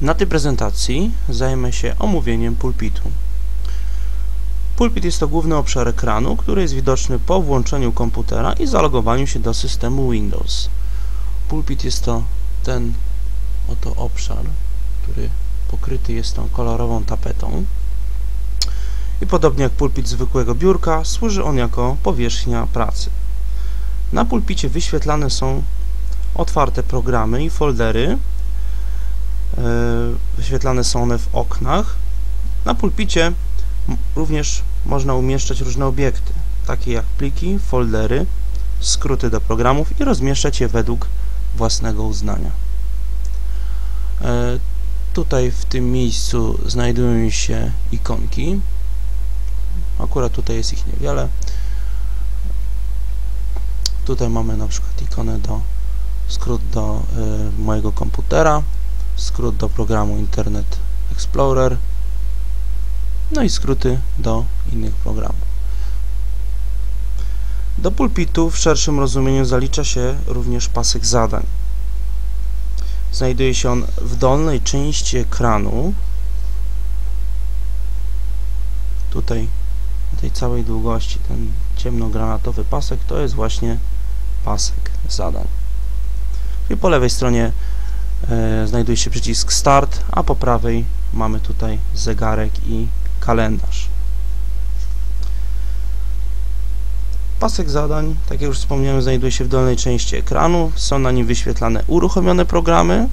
Na tej prezentacji zajmę się omówieniem pulpitu. Pulpit jest to główny obszar ekranu, który jest widoczny po włączeniu komputera i zalogowaniu się do systemu Windows. Pulpit jest to ten oto obszar, który pokryty jest tą kolorową tapetą. I podobnie jak pulpit zwykłego biurka, służy on jako powierzchnia pracy. Na pulpicie wyświetlane są otwarte programy i foldery. E, wyświetlane są one w oknach. Na pulpicie również można umieszczać różne obiekty, takie jak pliki, foldery, skróty do programów i rozmieszczać je według własnego uznania. E, tutaj w tym miejscu znajdują się ikonki. Akurat tutaj jest ich niewiele. Tutaj mamy na przykład ikonę do skrót do y, mojego komputera, skrót do programu Internet Explorer, no i skróty do innych programów. Do pulpitu w szerszym rozumieniu zalicza się również pasek zadań. Znajduje się on w dolnej części ekranu, tutaj na tej całej długości, ten ciemnogranatowy pasek to jest właśnie pasek zadań. I po lewej stronie znajduje się przycisk Start, a po prawej mamy tutaj zegarek i kalendarz. Pasek zadań, tak jak już wspomniałem, znajduje się w dolnej części ekranu. Są na nim wyświetlane uruchomione programy.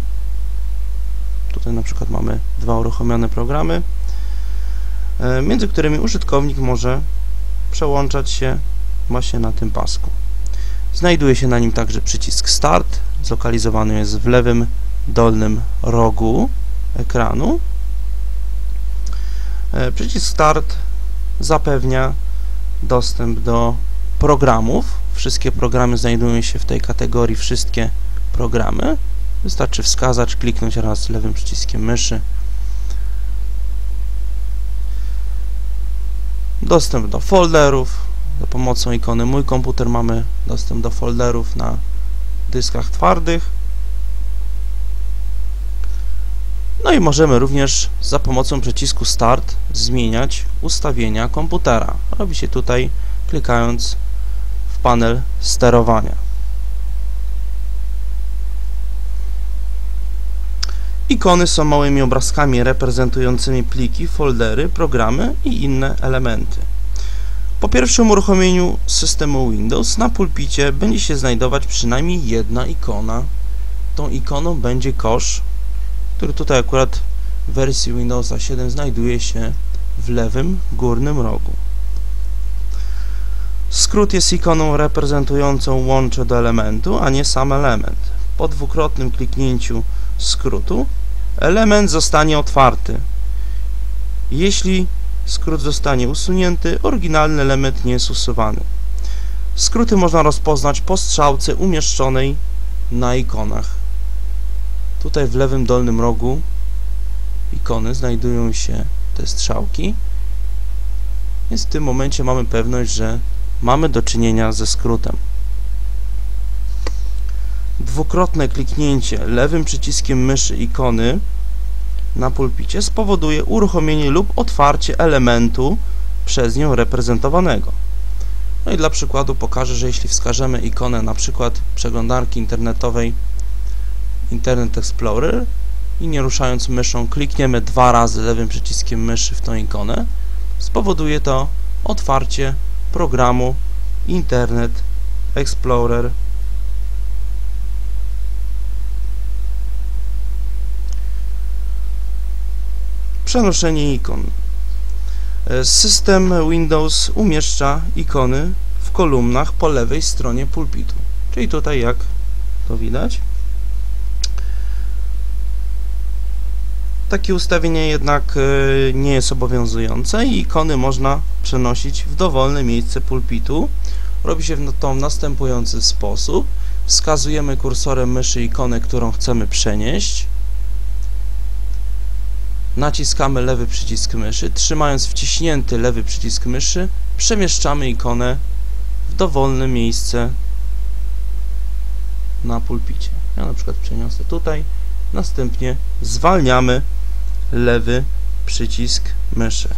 Tutaj na przykład mamy dwa uruchomione programy, e, między którymi użytkownik może przełączać się właśnie na tym pasku. Znajduje się na nim także przycisk Start, zlokalizowany jest w lewym dolnym rogu ekranu. E, przycisk Start zapewnia dostęp do programów. Wszystkie programy znajdują się w tej kategorii wszystkie programy. Wystarczy wskazać, kliknąć raz lewym przyciskiem myszy. Dostęp do folderów. Za pomocą ikony Mój komputer mamy dostęp do folderów na dyskach twardych. No i możemy również za pomocą przycisku Start zmieniać ustawienia komputera. Robi się tutaj klikając w panel sterowania. Ikony są małymi obrazkami reprezentującymi pliki, foldery, programy i inne elementy. Po pierwszym uruchomieniu systemu Windows na pulpicie będzie się znajdować przynajmniej jedna ikona. Tą ikoną będzie kosz, który tutaj akurat w wersji Windowsa 7 znajduje się w lewym górnym rogu. Skrót jest ikoną reprezentującą łącze do elementu, a nie sam element. Po dwukrotnym kliknięciu skrótu element zostanie otwarty. Jeśli skrót zostanie usunięty, oryginalny element nie jest usuwany. Skróty można rozpoznać po strzałce umieszczonej na ikonach. Tutaj w lewym dolnym rogu ikony znajdują się te strzałki. Więc w tym momencie mamy pewność, że mamy do czynienia ze skrótem. Dwukrotne kliknięcie lewym przyciskiem myszy ikony na pulpicie spowoduje uruchomienie lub otwarcie elementu przez nią reprezentowanego. No i dla przykładu pokażę, że jeśli wskażemy ikonę na przykład przeglądarki internetowej Internet Explorer i nie ruszając myszą klikniemy dwa razy lewym przyciskiem myszy w tą ikonę, spowoduje to otwarcie programu Internet Explorer Przenoszenie ikon. E, system Windows umieszcza ikony w kolumnach po lewej stronie pulpitu. Czyli tutaj jak to widać. Takie ustawienie jednak e, nie jest obowiązujące i ikony można przenosić w dowolne miejsce pulpitu. Robi się to w następujący sposób. Wskazujemy kursorem myszy ikonę, którą chcemy przenieść naciskamy lewy przycisk myszy, trzymając wciśnięty lewy przycisk myszy, przemieszczamy ikonę w dowolne miejsce na pulpicie. Ja na przykład przeniosę tutaj Następnie zwalniamy lewy przycisk myszy.